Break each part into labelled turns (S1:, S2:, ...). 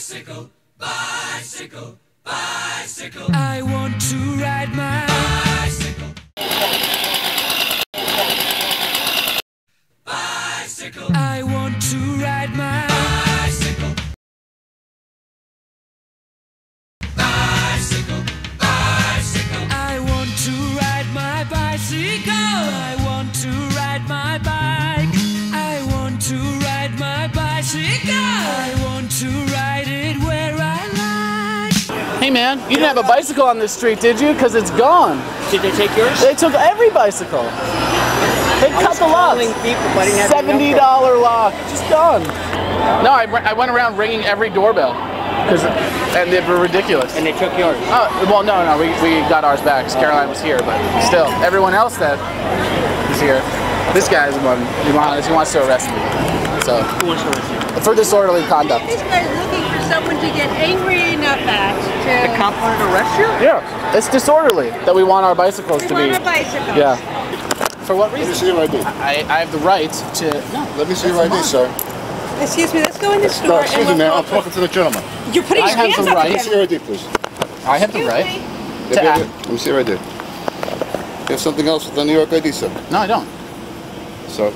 S1: Bicycle, bicycle, bicycle.
S2: I want to ride my
S3: Hey man, you didn't have a bicycle on this street, did you? Because it's gone.
S4: Did they take yours?
S3: They took every bicycle. They cut the lots.
S4: calling people, but I didn't
S3: Seventy dollar lock. just gone. No, I, I went around ringing every doorbell, cause and they were ridiculous.
S4: And they took yours.
S3: Oh, well, no, no, we, we got ours back 'cause Caroline was here, but still, everyone else that is here. This guy's the one he wants, he wants to arrest me. So,
S4: Who wants to listen?
S3: for disorderly conduct.
S5: This guy's looking for someone to get angry enough at
S4: The
S5: to.
S4: cop wanted to arrest you?
S3: Yeah, it's disorderly that we want our bicycles
S5: We
S3: to
S5: want
S3: be.
S5: a bicycle.
S3: Yeah. For what reason?
S6: Let me
S3: reason?
S6: see your ID.
S3: I, I have the right to. No,
S6: Let me see your ID, sir.
S5: Excuse me, let's go in the
S6: No,
S5: store
S6: excuse
S5: and
S6: me,
S5: we'll
S6: ma'am. I'm talking to the gentleman.
S5: You're putting
S3: I
S5: your
S3: have
S5: hands
S3: the
S5: up
S3: right.
S6: Let me see your ID, please.
S3: I have the right.
S5: me.
S6: Yeah,
S3: To
S6: yeah,
S3: act.
S6: Let me see your ID. You have something else with the New York ID, sir?
S3: No, I don't.
S6: So,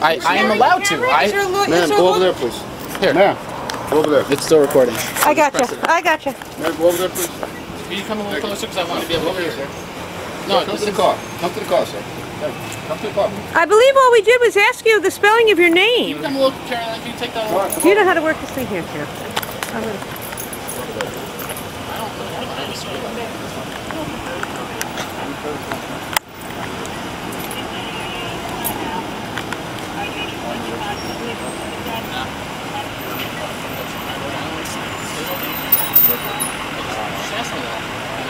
S3: I, I am allowed to.
S5: camera? Is there a
S3: I,
S6: ma'am, go over there, please.
S3: here,
S6: Ma'am, go over there.
S3: it's still recording.
S5: I gotcha. I gotcha.
S6: Ma'am, go over there, please.
S3: Can you come a little closer because I want to be able to
S6: here,
S3: hear.
S6: sir.
S3: No,
S6: come to the car. Come to the car, sir. Come to the car.
S5: I believe all we did was ask you the spelling of your name.
S3: Come a little, Caroline. Can you take that over?
S5: You know how to work this thing here, too. I'm gonna-
S3: She asked me that, and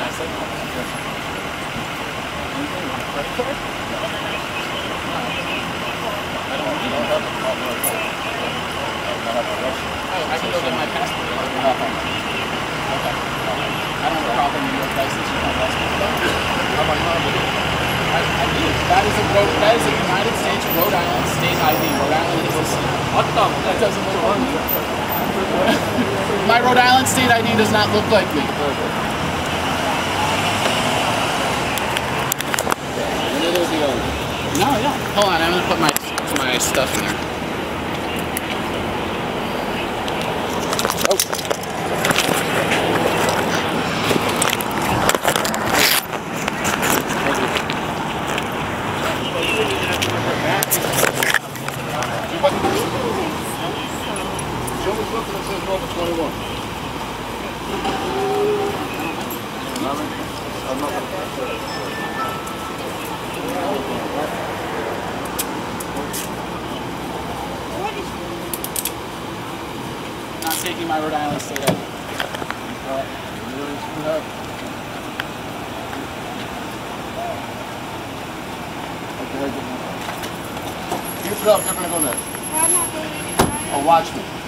S3: I can my passport. Okay. I don't have a problem your do. That is a Rhode, United States Rhode Island state ID. Rhode Island state. That doesn't look like me. My Rhode Island state ID does not look like me. No, don't. Hold on, I'm gonna put my my stuff in there.
S6: 21. I'm not-
S3: Not taking my Rhode Island state ID.
S6: You put up, you're gonna go next. Oh, watch me.